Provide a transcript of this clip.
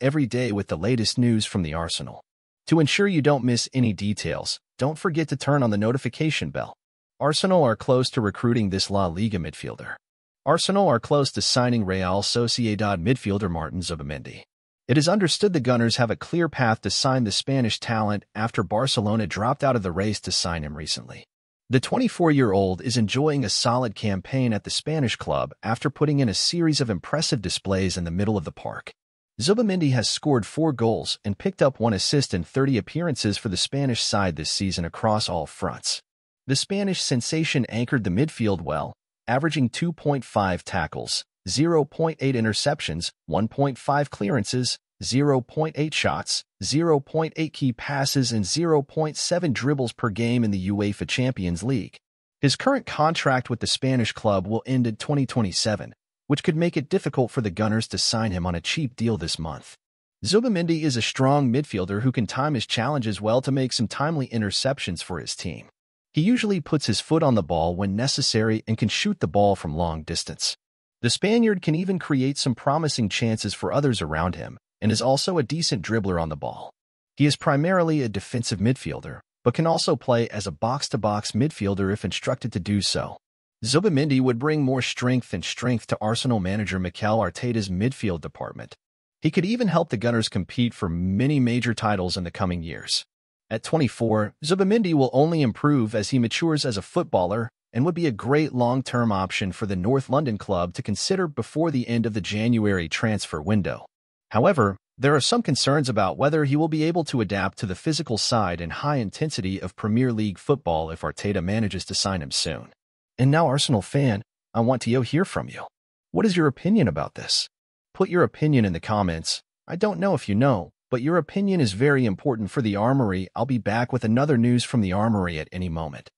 every day with the latest news from the Arsenal. To ensure you don't miss any details, don't forget to turn on the notification bell. Arsenal are close to recruiting this La Liga midfielder. Arsenal are close to signing Real Sociedad midfielder Martin Zubimendi. It is understood the Gunners have a clear path to sign the Spanish talent after Barcelona dropped out of the race to sign him recently. The 24-year-old is enjoying a solid campaign at the Spanish club after putting in a series of impressive displays in the middle of the park. Zubimendi has scored four goals and picked up one assist in 30 appearances for the Spanish side this season across all fronts. The Spanish sensation anchored the midfield well, averaging 2.5 tackles, 0.8 interceptions, 1.5 clearances, 0.8 shots, 0.8 key passes, and 0.7 dribbles per game in the UEFA Champions League. His current contract with the Spanish club will end in 2027, which could make it difficult for the Gunners to sign him on a cheap deal this month. Zubimendi is a strong midfielder who can time his challenges well to make some timely interceptions for his team. He usually puts his foot on the ball when necessary and can shoot the ball from long distance. The Spaniard can even create some promising chances for others around him and is also a decent dribbler on the ball. He is primarily a defensive midfielder, but can also play as a box-to-box midfielder if instructed to do so. Zubimendi would bring more strength and strength to Arsenal manager Mikel Arteta's midfield department. He could even help the Gunners compete for many major titles in the coming years. At 24, Zubimendi will only improve as he matures as a footballer and would be a great long-term option for the North London club to consider before the end of the January transfer window. However, there are some concerns about whether he will be able to adapt to the physical side and high intensity of Premier League football if Arteta manages to sign him soon. And now, Arsenal fan, I want to hear from you. What is your opinion about this? Put your opinion in the comments. I don't know if you know, but your opinion is very important for the Armory. I'll be back with another news from the Armory at any moment.